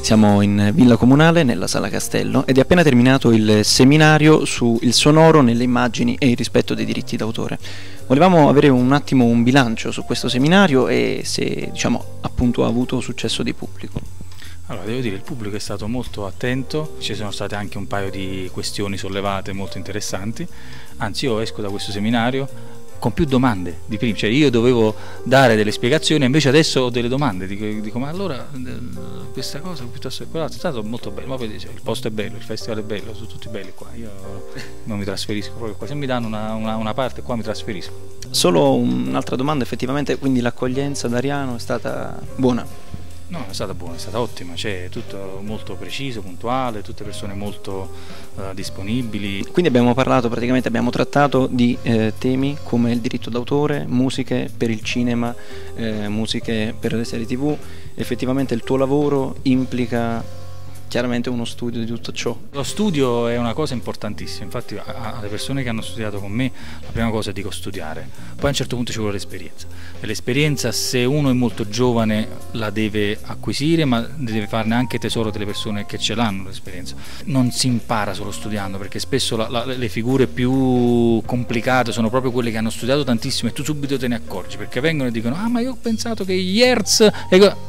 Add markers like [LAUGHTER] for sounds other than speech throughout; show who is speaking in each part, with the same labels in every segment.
Speaker 1: Siamo in Villa Comunale, nella Sala Castello, ed è appena terminato il seminario sul sonoro nelle immagini e il rispetto dei diritti d'autore. Volevamo avere un attimo un bilancio su questo seminario e se diciamo, appunto, ha avuto successo di pubblico.
Speaker 2: Allora, devo dire, il pubblico è stato molto attento, ci sono state anche un paio di questioni sollevate molto interessanti, anzi io esco da questo seminario con più domande di prima, cioè io dovevo dare delle spiegazioni, invece adesso ho delle domande, dico, dico ma allora eh, questa cosa piuttosto che quell'altra, è stato molto bello, ma poi dice, il posto è bello, il festival è bello, sono tutti belli qua, io non mi trasferisco proprio qua, se mi danno una, una, una parte qua mi trasferisco.
Speaker 1: Solo un'altra domanda, effettivamente, quindi l'accoglienza d'Ariano è stata buona?
Speaker 2: No, è stata buona, è stata ottima, cioè tutto molto preciso, puntuale, tutte persone molto uh, disponibili.
Speaker 1: Quindi abbiamo parlato, praticamente abbiamo trattato di eh, temi come il diritto d'autore, musiche per il cinema, eh, musiche per le serie tv, effettivamente il tuo lavoro implica chiaramente uno studio di tutto ciò.
Speaker 2: Lo studio è una cosa importantissima, infatti alle persone che hanno studiato con me la prima cosa dico studiare, poi a un certo punto ci vuole l'esperienza e l'esperienza se uno è molto giovane la deve acquisire ma deve farne anche tesoro delle persone che ce l'hanno l'esperienza. Non si impara solo studiando perché spesso la, la, le figure più complicate sono proprio quelle che hanno studiato tantissimo e tu subito te ne accorgi perché vengono e dicono ah ma io ho pensato che Hertz...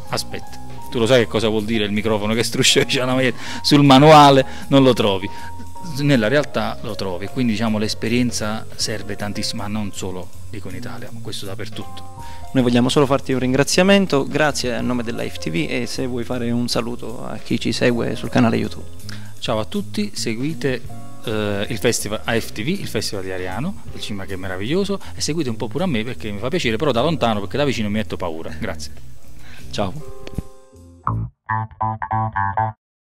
Speaker 2: Aspetta tu lo sai che cosa vuol dire il microfono che struscia la [LAUGHS] maglietta, sul manuale non lo trovi, nella realtà lo trovi, quindi diciamo l'esperienza serve tantissimo, ma non solo dico in Italia, ma questo dappertutto.
Speaker 1: Noi vogliamo solo farti un ringraziamento, grazie a nome della FTV e se vuoi fare un saluto a chi ci segue sul canale YouTube.
Speaker 2: Ciao a tutti, seguite eh, il festival AFTV, il festival di Ariano, il cinema che è meraviglioso e seguite un po' pure a me perché mi fa piacere, però da lontano perché da vicino mi metto paura. Grazie.
Speaker 1: Ciao. हाँ हाँ हाँ हाँ